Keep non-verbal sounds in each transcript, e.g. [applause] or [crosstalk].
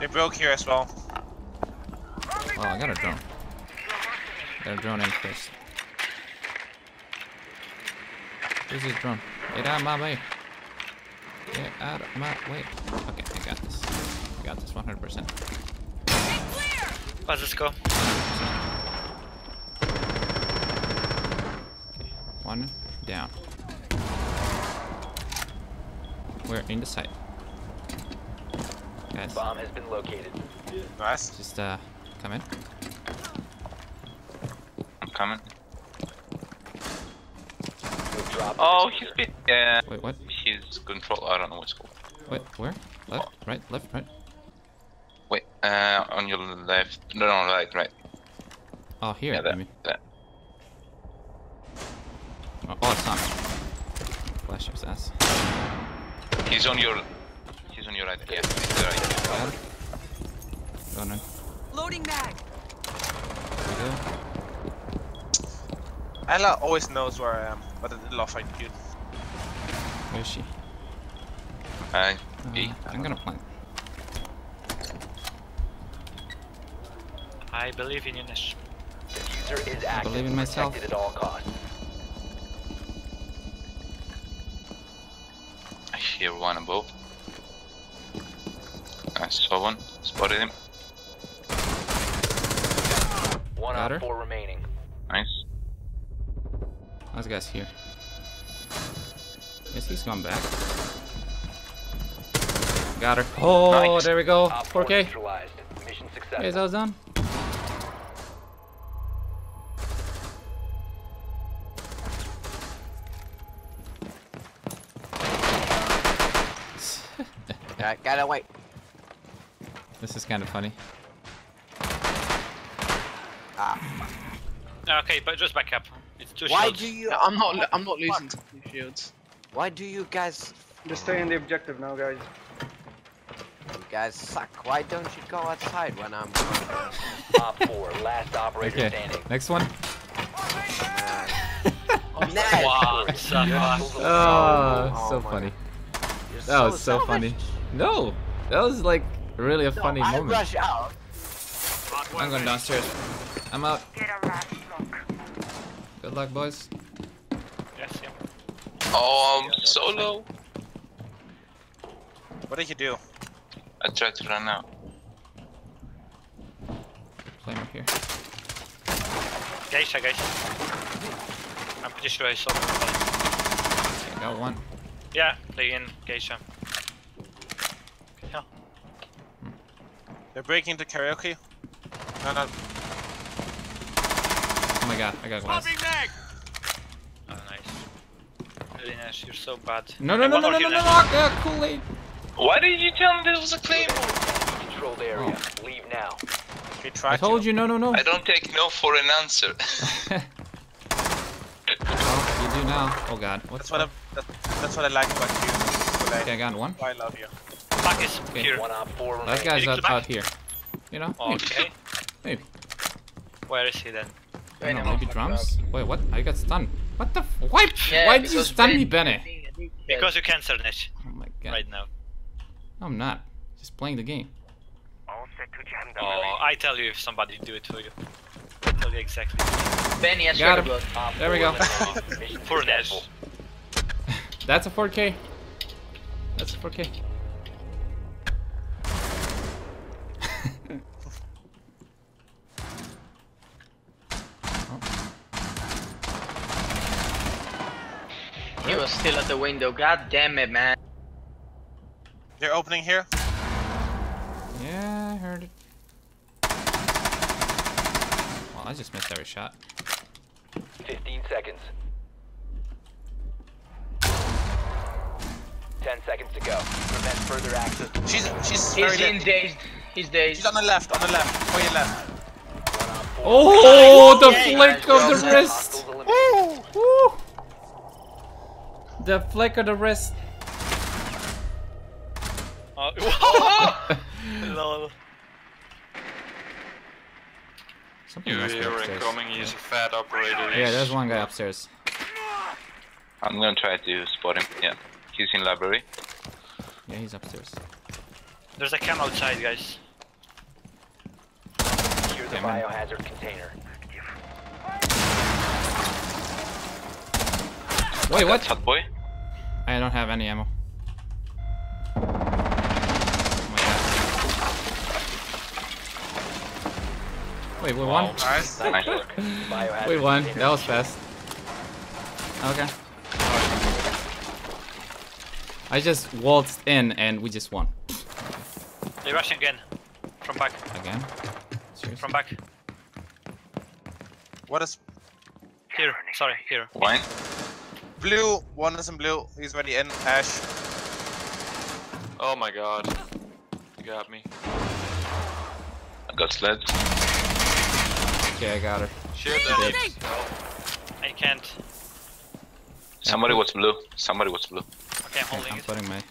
They broke here as well. Oh, I got a drone. Got a drone in first. Where's his drone? Get out of my way. Get out of my way. Okay, I got this. I got this 100%. Let's just go. Okay, one down. We're in the site. Guys, Bomb has been located. Nice. just uh, come in. I'm coming. Oh, he's been. bit. Yeah. Wait, what? He's control. I don't know what's called. Wait, where? Left, right, left, right. Wait. Uh, on your left. No, no, right, right. Oh, here. Yeah, you that. mean. that. Oh, oh, it's not. Flash his ass. He's on your. He's on your right. Yeah. Right. Got him. Loading mag. There we go. Ela always knows where I am, but I love fight you. Where is she? Uh, Uh, B. I'm gonna plant. I believe in you, Nesh. Defuser is active. I believe in myself. Protected at all costs. I hear one above. I saw one. Spotted him. One Got on four remaining. Nice. Those guys here. Yes, he's gone back. Got her. Oh, Nice. there we go. Op four 4K. neutralized. Mission successful. Guys, I was done. Got, gotta wait. This is kind of funny. Okay, but just back up. It's two Why shields. do you? I'm not. I'm not losing two shields. Why do you guys? Just stay in the objective now, guys. You guys suck. Why don't you go outside when I'm? Top four, last operator Okay, standing. next one. Uh, Ned, Wow, so. Oh, Oh so funny. That was so selfish. funny. No, that was like really a No, funny I moment. rush out. I'm going downstairs. I'm out. Good luck, boys. Yes, yeah. Oh, I'm so low. What did you do? I tried to run out. Flamer here. Geisha, guys. I'm pretty sure I saw them. Got one. Yeah, play in Geisha. Yeah. They're breaking into karaoke. No, no. Oh my god, I got glass. Oh, nice. Really nice, you're so bad. No, no, And no, one no, more no, no, here, no, no, uh, Kool-Aid. Why did you tell me there was a claymore? Controlled area. Leave now. We tried I told you, no, no, no. I don't take no for an answer. [laughs] Oh, you do now. Oh god, what's That's what I. That, that's what I like about you. That's Okay, I got one. I love you. Fuck is Okay. here. One op four That guy's out, out here. You know? Oh, okay. Maybe. Where is he then? I don't know, maybe drums? Wait, what? I got stunned. What the f- Why? Yeah, Why did you because stun me, Benny? Because you cancer, Nesh, Oh my god. right now. No, I'm not. Just playing the game. Oh, I tell you if somebody do it for you. I tell you exactly. Benny, I Got him. God. There we go. eliminated. Mission For Nash. successful. That's a 4K. That's a 4K. He was still at the window. God damn it, man. They're opening here. Yeah, I heard it. Well, I just missed every shot. 15 seconds. 10 seconds to go. Prevent further access She's she's He's very in lit. dazed. He's dazed. She's on the left, on the left, for your left. one. Oh, the flick of the wrist! eliminated. Woo! The flick of the wrist. Oh, uh, [laughs] lol. Something You must hear upstairs. incoming, he's a fat operator. Yeah, there's one guy upstairs. I'm gonna try to spot him. Yeah. He's in library. Yeah, he's upstairs. There's a cam outside, guys. the Okay, man. biohazard container. Wait, what? Hot boy. I don't have any ammo. Oh my god. Wait, we won? Nice. Nice. [laughs] Biohazard We won. That was fast. Okay. I just waltzed in and we just won. They're rushing again. From back. Again? Seriously? From back. What is Here. Sorry, here. Wine. Blue? One is in blue. He's already in. Ash. Oh my god. You got me. I got sleds. Okay, I got her. Shit, You did. that I can't. Somebody was blue. Somebody was blue. Okay, I'm holding I'm it. putting my...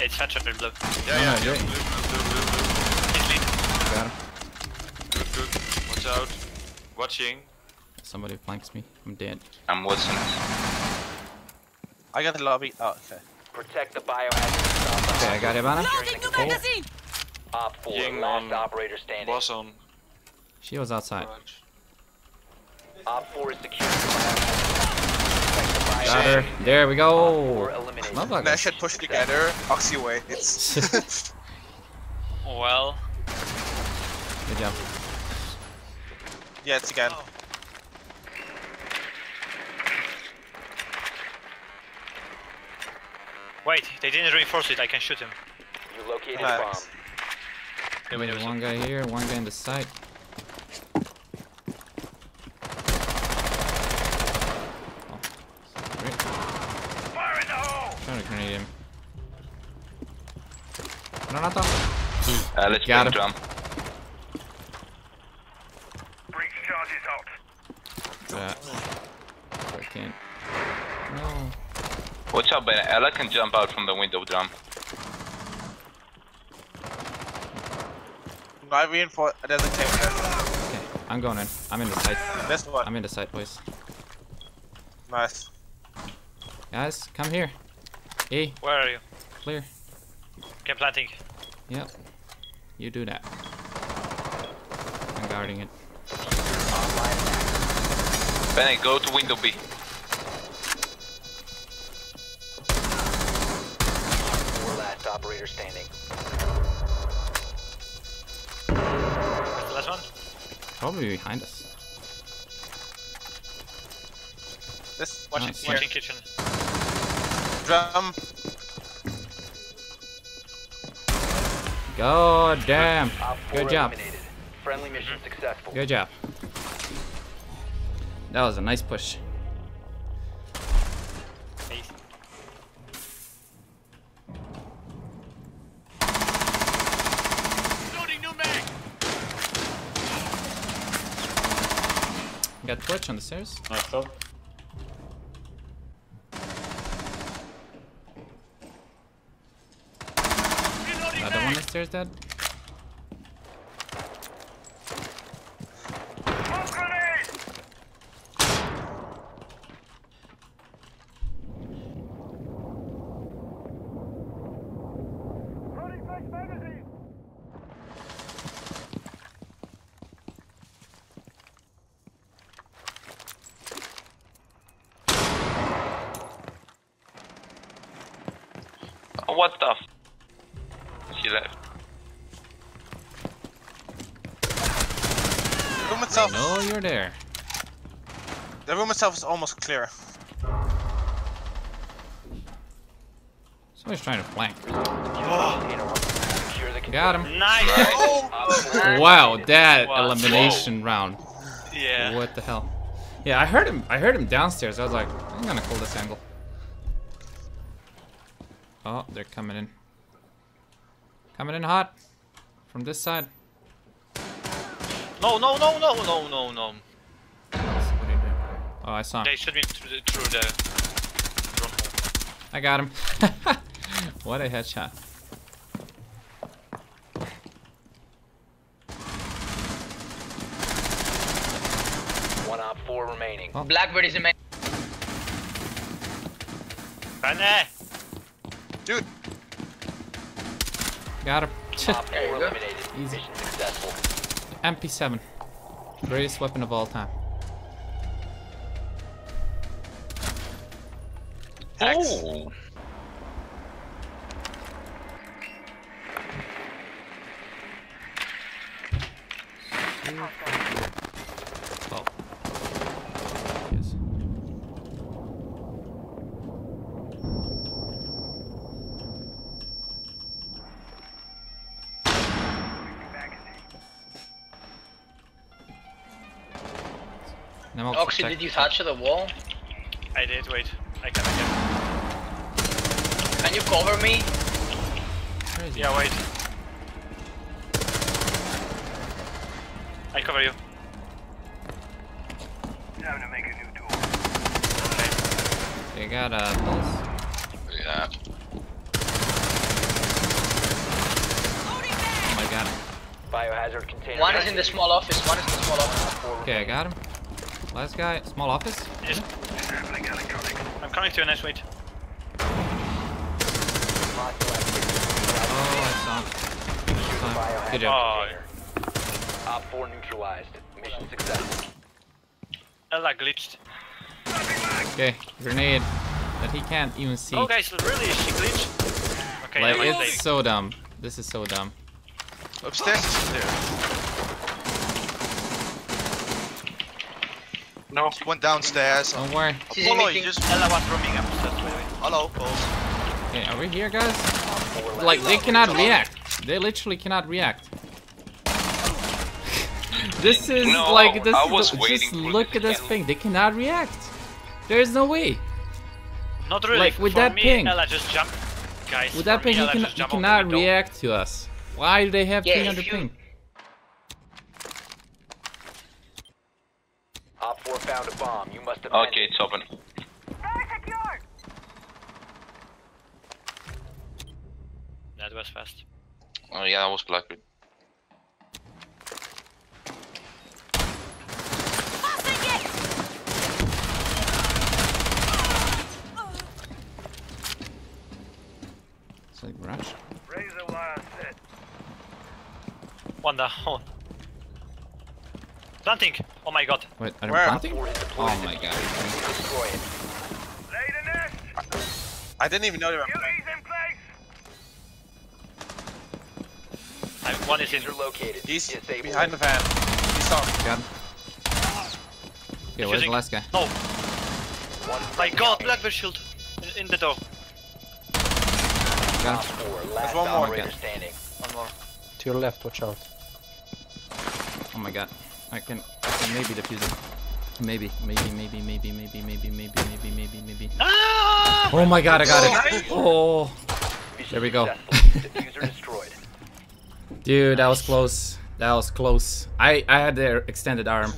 It's Thatcher blue. Yeah, No, yeah, no, yeah. Blue, blue, blue, blue, blue. Got him. Good, good. Watch out. Watching. Somebody flanks me. I'm dead. I'm Watson. I got the lobby. Oh, okay. Protect the biohazard. Okay, I got Ivana. Securing the Cool. container. Op 4, Ying last operator standing. Was on. She was outside. Op 4 is securing the biohazard. Protect the Got her. There we go. eliminated. Motherfucker. Nash had pushed together. Oxy away. It's. [laughs] Well, Good job. yeah, it's again. Oh. Wait, they didn't reinforce it. I can shoot him. You located a Nice. bomb. Yeah, wait, There's there's one guy here, one guy in the site. Oh. Fire in the hole! Trying to grenade him. Granata. Uh, let's Got him. drum. Breach charges out. Yeah. I can't. No. Watch out, Ben. Ela can jump out from the window drum. I reinforce. There's a tank there. Okay, I'm going in. I'm in the site. This one. I'm in the site, boys. Nice. Guys, come here. E, Where are you? clear. Okay, planting. Yep. You do that. I'm guarding it. Benny, go to window B. Probably behind us. This Watching, Nice. watching kitchen. drum. God damn. Good job. eliminated. Friendly mission mhm. successful. Good job. That was a nice push. On the stairs. Another one on the stairs dead. Oh, what the f- She left. The room itself. No, you're there. The room itself is almost clear. Somebody's trying to flank. Container one. Secure the Got him. Nice! Op 4 Wow, that Wow. elimination round. yeah. What the hell? Yeah, I heard him. I heard him downstairs. I was like, I'm gonna call this angle. Oh, they're coming in. Coming in hot. From this side. No, no, no, no, no, no, no. What are you doing? Oh, I saw him. They should be through the, through the drone hole. I got him. [laughs] what a headshot. One op 4 remaining. Oh. Blackbeard is a main. Run there! Dude. Got him. [laughs] Easy. MP7. Greatest weapon of all time. Axe. Oh. Okay. Now Oxy, protect- did you touch the wall? I did, wait. I can again. Can you cover me? Where is he? Yeah, wait. I cover you. They got a pulse. Yeah. Oh my god. Biohazard container. One is in the small office, one is in the small office. Okay, I got him. Last guy, small office. Yes. I'm coming to you, nice wait. Oh, I saw him. Good job. Oh, Op 4 neutralized. Mission success. Ela glitched. Okay, grenade that he can't even see. Oh, guys, really? She glitched? Okay, like it's so dumb. This is so dumb. Upstairs is clear. No. She went downstairs. Don't worry. She's Apollo, you just. Ela was roaming upstairs, by the way. Hello, Pulse. Okay, are we here, guys? Op 4 left. Like they cannot react. They literally cannot react. [laughs] this is No, like this. I was the- waiting just look at this kill. thing. They cannot react. There's no way. Not really. Like, with For that me, ping. Ela just jumped. Guys, With that ping, me, he, can, just he jumped on the cannot react to us. Why do they have Yeah, 300 you- ping? 4 found a bomb. You must defend Okay, it's open. That was fast. Oh yeah, that was Blackbeard. It's like rush. One down. [laughs] Planting! Oh my god. Wait, are they Where? planting? Op 4 is deployed Oh my god. Destroy it. I didn't even know they were. I, one is in. Located. He's Disable behind the van. He's down. God. Okay, where's the last guy? No! One My god, remaining. Blackbeard shield! In, in the door. Got Op him. 4, one more. operator standing. One more. To your left, watch out. Oh my god. I can, I can maybe defuse it. Maybe, maybe, maybe, maybe, maybe, maybe, maybe, maybe, maybe, maybe. Ah! Oh my god, I got it. Oh. There we go. successful. Defuser [laughs] destroyed. Dude, that was close. That was close. I, I had their extended arm.